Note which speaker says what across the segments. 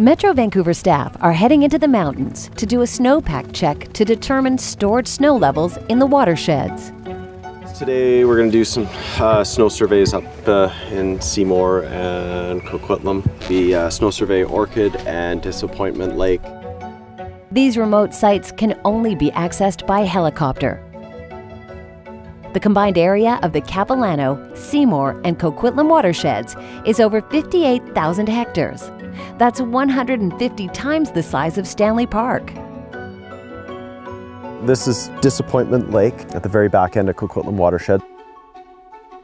Speaker 1: Metro Vancouver staff are heading into the mountains to do a snowpack check to determine stored snow levels in the watersheds.
Speaker 2: Today we're going to do some uh, snow surveys up uh, in Seymour and Coquitlam, the uh, snow survey Orchid and Disappointment Lake.
Speaker 1: These remote sites can only be accessed by helicopter. The combined area of the Capilano, Seymour, and Coquitlam watersheds is over 58,000 hectares. That's 150 times the size of Stanley Park.
Speaker 2: This is Disappointment Lake at the very back end of Coquitlam watershed.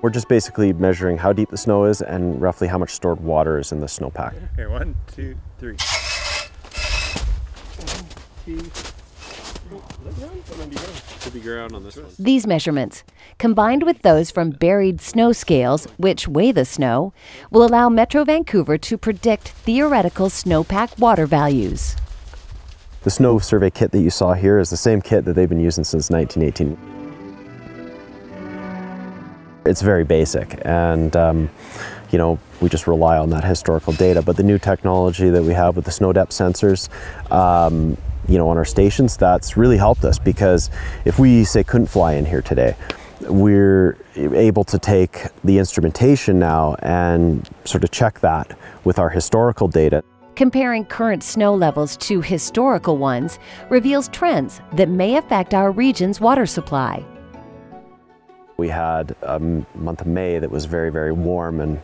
Speaker 2: We're just basically measuring how deep the snow is and roughly how much stored water is in the snowpack.
Speaker 3: Okay, one, two, three.
Speaker 1: These measurements, combined with those from buried snow scales, which weigh the snow, will allow Metro Vancouver to predict theoretical snowpack water values.
Speaker 2: The snow survey kit that you saw here is the same kit that they've been using since 1918. It's very basic and um, you know, we just rely on that historical data. But the new technology that we have with the snow depth sensors, um, you know, on our stations, that's really helped us because if we say couldn't fly in here today, we're able to take the instrumentation now and sort of check that with our historical data.
Speaker 1: Comparing current snow levels to historical ones reveals trends that may affect our region's water supply.
Speaker 2: We had a month of May that was very, very warm and,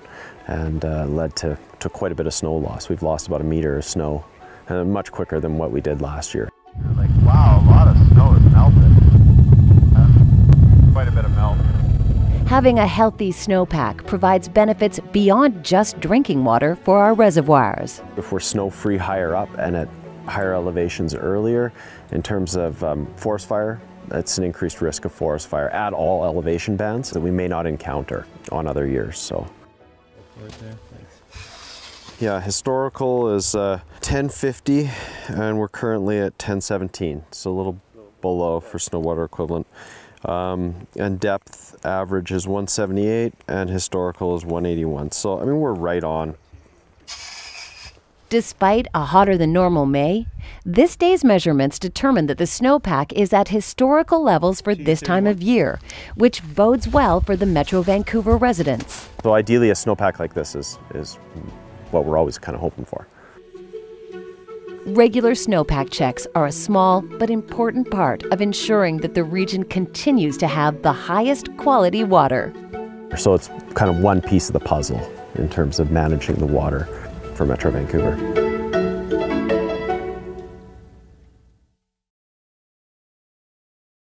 Speaker 2: and uh, led to, to quite a bit of snow loss. We've lost about a meter of snow uh, much quicker than what we did last year.
Speaker 3: Like, wow, a lot of snow has melted. Uh, quite a bit of melt.
Speaker 1: Having a healthy snowpack provides benefits beyond just drinking water for our reservoirs.
Speaker 2: If we're snow free higher up and at higher elevations earlier, in terms of um, forest fire, it's an increased risk of forest fire at all elevation bands that we may not encounter on other years. So. Yeah, historical is uh, 1050 and we're currently at 1017, so a little below for snow water equivalent. Um, and depth average is 178 and historical is 181. So, I mean, we're right on.
Speaker 1: Despite a hotter than normal May, this day's measurements determine that the snowpack is at historical levels for this time of year, which bodes well for the Metro Vancouver residents.
Speaker 2: So ideally a snowpack like this is, is what we're always kind of hoping for.
Speaker 1: Regular snowpack checks are a small but important part of ensuring that the region continues to have the highest quality water.
Speaker 2: So it's kind of one piece of the puzzle in terms of managing the water for Metro Vancouver.